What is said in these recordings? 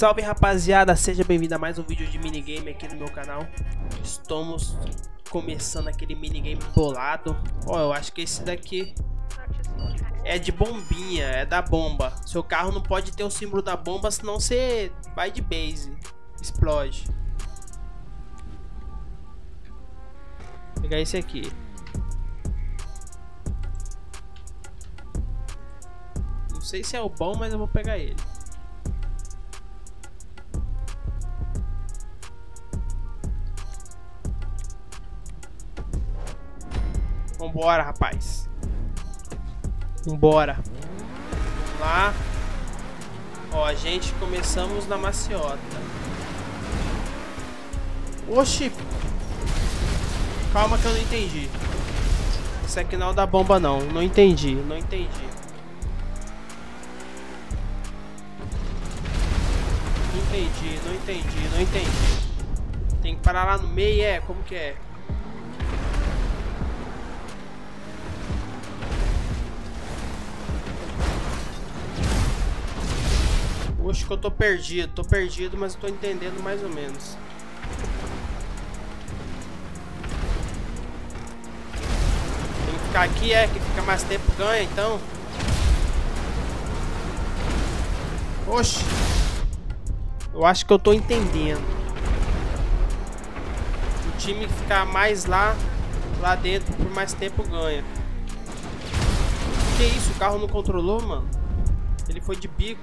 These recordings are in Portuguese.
salve rapaziada, seja bem-vindo a mais um vídeo de minigame aqui no meu canal. Estamos começando aquele minigame bolado. Ó, eu acho que esse daqui é de bombinha, é da bomba. Seu carro não pode ter o símbolo da bomba, senão você vai de base Explode. Vou pegar esse aqui. Não sei se é o bom, mas eu vou pegar ele Vambora, rapaz. Vambora. Vamos lá. Ó, a gente começamos na maciota. Oxi. Calma que eu não entendi. Isso aqui não é da bomba não. Não entendi, não entendi. Não entendi, não entendi, não entendi. Tem que parar lá no meio, é? Como que é? Que eu tô perdido, tô perdido, mas tô entendendo mais ou menos. Tem que ficar aqui, é, que fica mais tempo ganha, então. Oxe. Eu acho que eu tô entendendo. O time que ficar mais lá, lá dentro por mais tempo ganha. Que isso, o carro não controlou, mano? Ele foi de bico.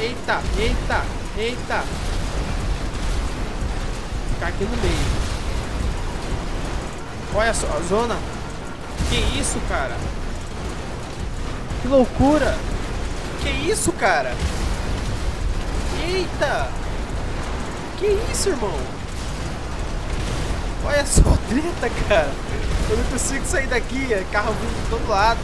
Eita, eita, eita. Ficar aqui no meio. Olha só a zona. Que isso, cara? Que loucura. Que isso, cara? Eita. Que isso, irmão? Olha só a treta, cara. Eu não consigo sair daqui. É carro vindo de todo lado.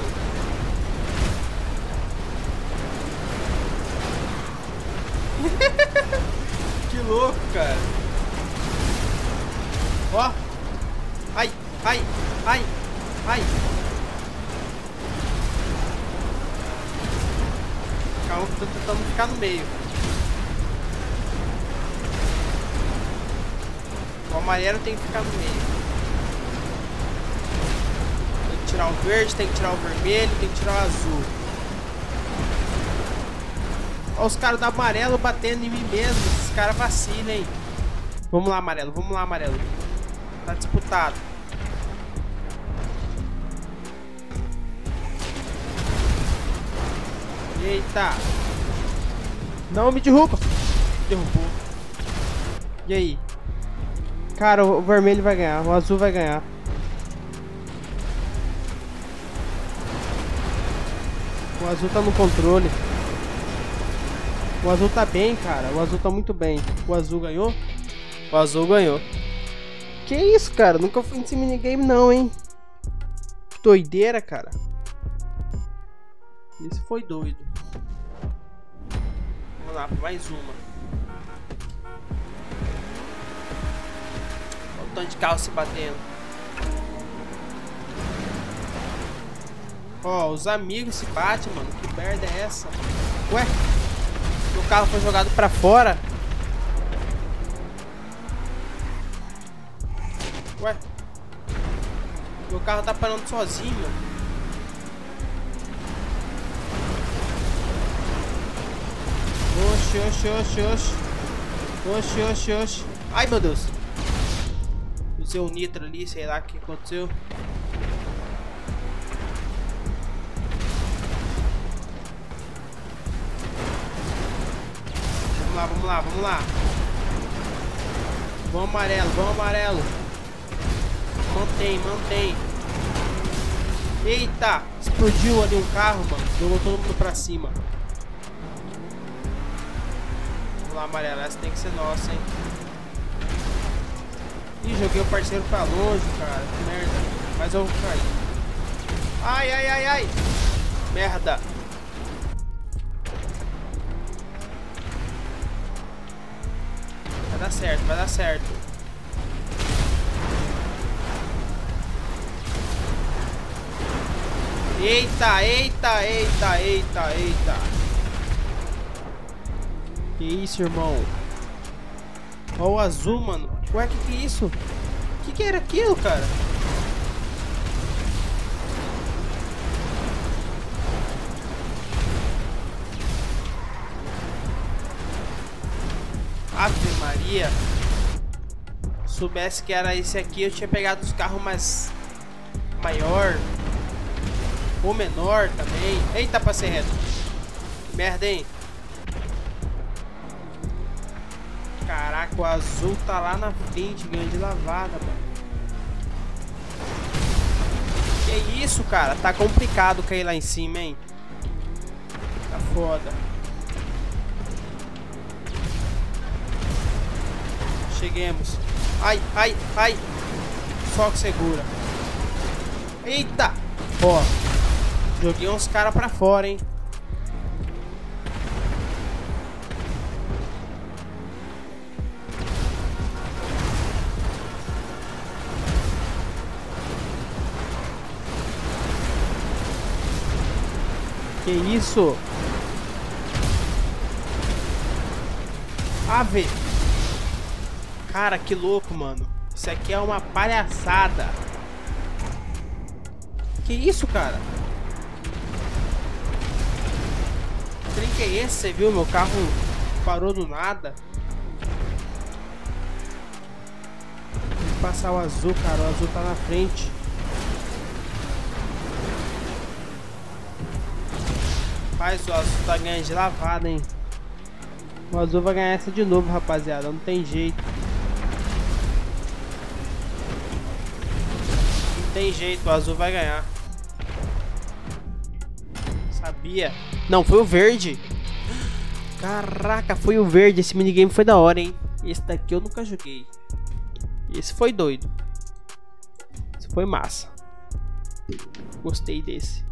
Que tô tentando ficar no meio. O amarelo tem que ficar no meio. Tem que tirar o verde, tem que tirar o vermelho, tem que tirar o azul. Olha os caras do amarelo batendo em mim mesmo. Esses caras vacilam, hein? Vamos lá, amarelo. Vamos lá, amarelo. Tá disputado. Eita. Não me derruba. Derrubou. E aí? Cara, o vermelho vai ganhar. O azul vai ganhar. O azul tá no controle. O azul tá bem, cara. O azul tá muito bem. O azul ganhou? O azul ganhou. Que isso, cara? Nunca fui nesse minigame não, hein? Doideira, cara. Esse foi doido. Vamos lá, mais uma. Olha o tanto de carro se batendo. Ó, os amigos se batem, mano. Que merda é essa? Ué? O carro foi jogado pra fora. Ué. Meu carro tá parando sozinho. Oxi, oxi, oxi, oxi. Oxi, oxi, oxi. Ai, meu Deus. Usei o nitro ali, sei lá o que aconteceu. lá, vamos lá, vamos lá. Vamos amarelo, vamos amarelo. Mantém, mantém. Eita, explodiu ali um carro, mano. Jogou todo mundo pra cima lá amarela. Essa tem que ser nossa, hein? Ih, joguei o parceiro pra longe, cara. Que merda. Mas eu vou cair. Ai, ai, ai, ai. Merda. Vai dar certo, vai dar certo. Eita, eita, eita, eita, eita. Que isso, irmão? Olha o azul, mano. Ué, que que é isso? Que que era aquilo, cara? Ave Maria. Se soubesse que era esse aqui, eu tinha pegado os carros mais maior ou menor também. Eita, passei reto. Que merda, hein? Caraca, o azul tá lá na frente, grande lavada, mano. Que isso, cara? Tá complicado cair lá em cima, hein? Tá foda. Cheguemos. Ai, ai, ai. Foco segura. Eita! Ó. Joguei uns caras pra fora, hein? Que isso? Ave! Cara, que louco, mano. Isso aqui é uma palhaçada. Que isso, cara? Que trem que é esse? Você viu? Meu carro parou do nada. Tem que passar o azul, cara. O azul tá na frente. Rapaz, o azul tá ganhando de lavada, hein? O azul vai ganhar essa de novo, rapaziada. Não tem jeito. tem jeito, o azul vai ganhar. Sabia? Não, foi o verde. Caraca, foi o verde. Esse minigame foi da hora, hein? Esse daqui eu nunca joguei. Esse foi doido. Esse foi massa. Gostei desse.